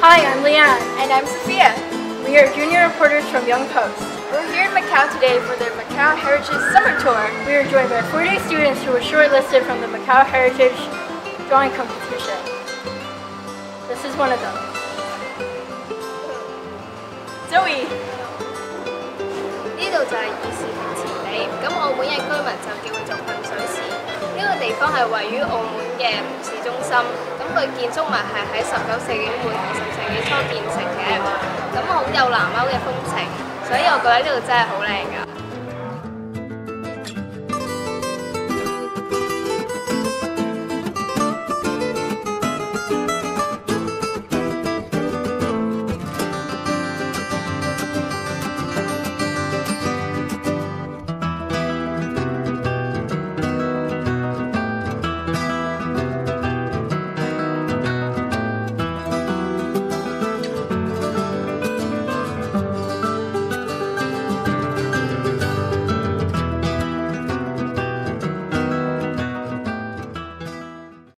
Hi, I'm Leanne. And I'm Sofia. We are junior reporters from Young Post. We're here in Macau today for the Macau Heritage Summer Tour. We are joined by 40 students who were shortlisted from the Macau Heritage Drawing Competition. This is one of them. Zoe! 呢度就係議事亭前地，咁澳門嘅居民就叫地方係位於澳門嘅市中心，咁佢建築物係喺十九世紀末二十世紀初建成嘅，咁好有南歐嘅風情，所以我覺得呢度真係好靚㗎。